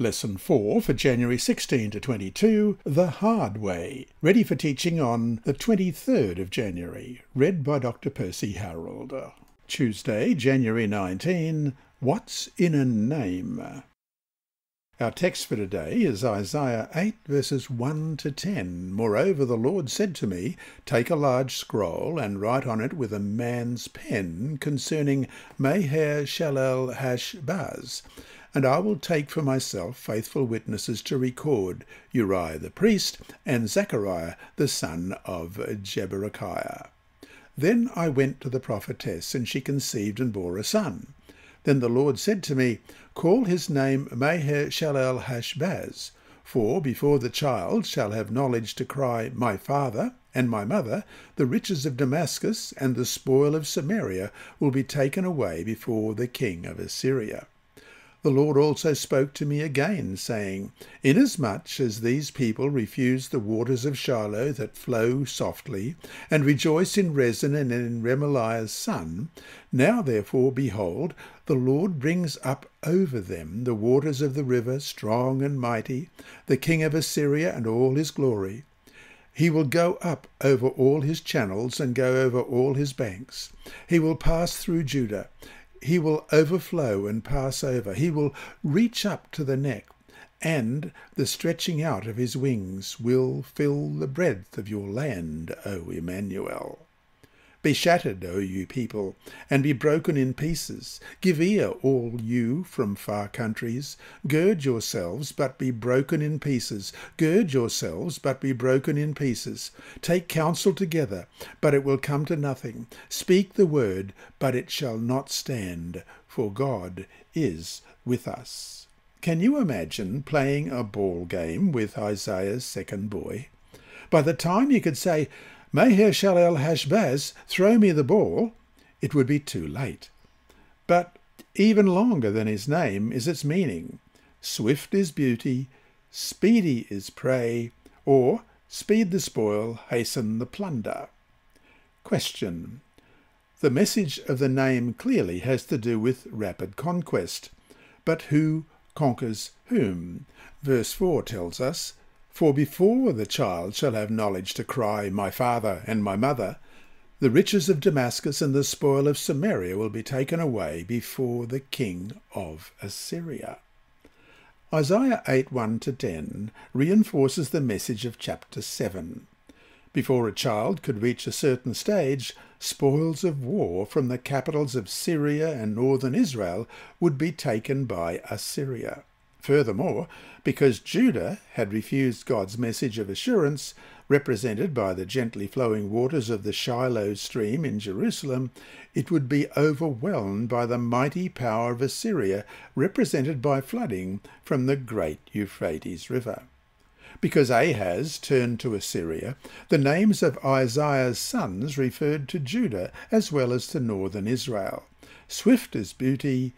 Lesson 4 for January 16 to 22, The Hard Way, ready for teaching on the 23rd of January, read by Dr. Percy Harrold. Tuesday, January 19, What's in a Name? Our text for today is Isaiah 8 verses 1 to 10. Moreover, the Lord said to me, Take a large scroll and write on it with a man's pen concerning Maher Shalal Hashbaz and I will take for myself faithful witnesses to record Uriah the priest and Zechariah the son of Jeberechiah. Then I went to the prophetess, and she conceived and bore a son. Then the Lord said to me, Call his name Maher Shalal Hashbaz, for before the child shall have knowledge to cry, My father and my mother, the riches of Damascus and the spoil of Samaria will be taken away before the king of Assyria. The Lord also spoke to me again, saying, Inasmuch as these people refuse the waters of Shiloah that flow softly, and rejoice in Rezin and in Remaliah's son, now therefore, behold, the Lord brings up over them the waters of the river, strong and mighty, the king of Assyria and all his glory. He will go up over all his channels and go over all his banks. He will pass through Judah he will overflow and pass over. He will reach up to the neck, and the stretching out of his wings will fill the breadth of your land, O Emmanuel. Be shattered, O you people, and be broken in pieces. Give ear, all you from far countries. Gird yourselves, but be broken in pieces. Gird yourselves, but be broken in pieces. Take counsel together, but it will come to nothing. Speak the word, but it shall not stand, for God is with us. Can you imagine playing a ball game with Isaiah's second boy? By the time you could say, Maher Shalal Hashbaz, throw me the ball, it would be too late. But even longer than his name is its meaning. Swift is beauty, speedy is prey, or speed the spoil, hasten the plunder. Question. The message of the name clearly has to do with rapid conquest. But who conquers whom? Verse 4 tells us, for before the child shall have knowledge to cry, My father and my mother, the riches of Damascus and the spoil of Samaria will be taken away before the king of Assyria. Isaiah 8 1 to 10 reinforces the message of chapter 7. Before a child could reach a certain stage, spoils of war from the capitals of Syria and northern Israel would be taken by Assyria. Furthermore, because Judah had refused God's message of assurance, represented by the gently flowing waters of the Shiloah stream in Jerusalem, it would be overwhelmed by the mighty power of Assyria, represented by flooding from the great Euphrates River. Because Ahaz turned to Assyria, the names of Isaiah's sons referred to Judah as well as to northern Israel. Swift is beauty,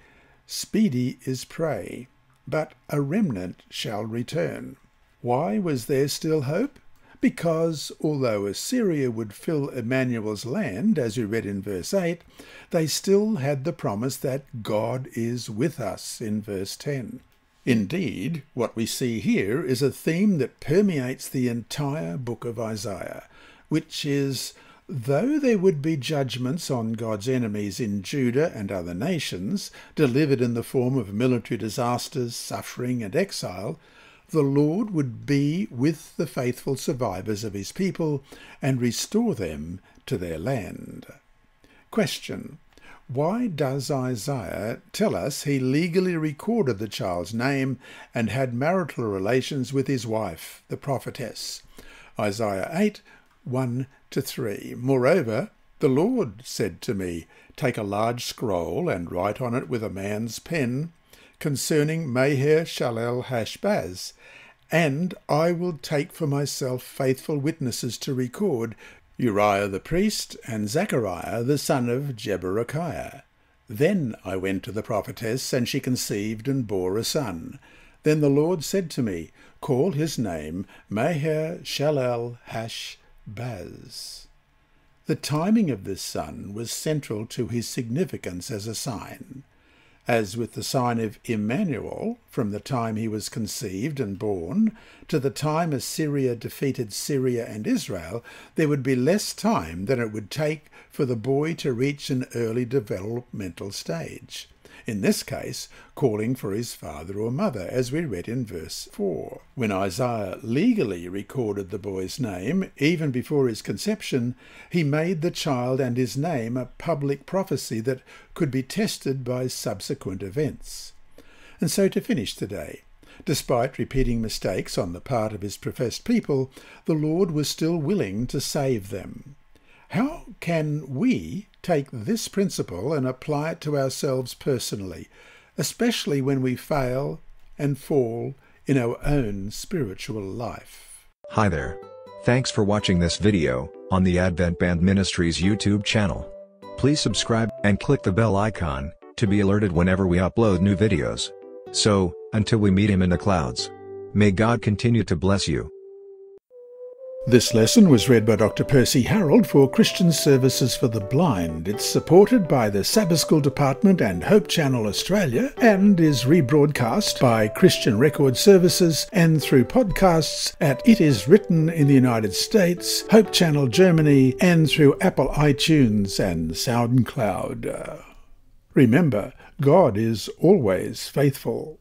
speedy is prey but a remnant shall return. Why was there still hope? Because although Assyria would fill Emmanuel's land, as we read in verse 8, they still had the promise that God is with us in verse 10. Indeed, what we see here is a theme that permeates the entire book of Isaiah, which is Though there would be judgments on God's enemies in Judah and other nations, delivered in the form of military disasters, suffering, and exile, the Lord would be with the faithful survivors of his people and restore them to their land. Question. Why does Isaiah tell us he legally recorded the child's name and had marital relations with his wife, the prophetess? Isaiah 8, 1 to 3. Moreover, the Lord said to me, Take a large scroll and write on it with a man's pen concerning Maher Shalal Hashbaz, and I will take for myself faithful witnesses to record Uriah the priest and Zechariah the son of Jeberechiah. Then I went to the prophetess, and she conceived and bore a son. Then the Lord said to me, Call his name Maher Shalal Hash Baz. The timing of this son was central to his significance as a sign. as with the sign of Emmanuel, from the time he was conceived and born to the time Assyria defeated Syria and Israel, there would be less time than it would take for the boy to reach an early developmental stage. In this case, calling for his father or mother, as we read in verse 4. When Isaiah legally recorded the boy's name, even before his conception, he made the child and his name a public prophecy that could be tested by subsequent events. And so to finish today, Despite repeating mistakes on the part of his professed people, the Lord was still willing to save them. How can we take this principle and apply it to ourselves personally, especially when we fail and fall in our own spiritual life? Hi there. Thanks for watching this video on the Advent Band Ministries YouTube channel. Please subscribe and click the bell icon to be alerted whenever we upload new videos. So, until we meet him in the clouds, may God continue to bless you. This lesson was read by Dr. Percy Harrold for Christian Services for the Blind. It's supported by the Sabbath School Department and Hope Channel Australia and is rebroadcast by Christian Record Services and through podcasts at It Is Written in the United States, Hope Channel Germany, and through Apple iTunes and SoundCloud. Remember, God is always faithful.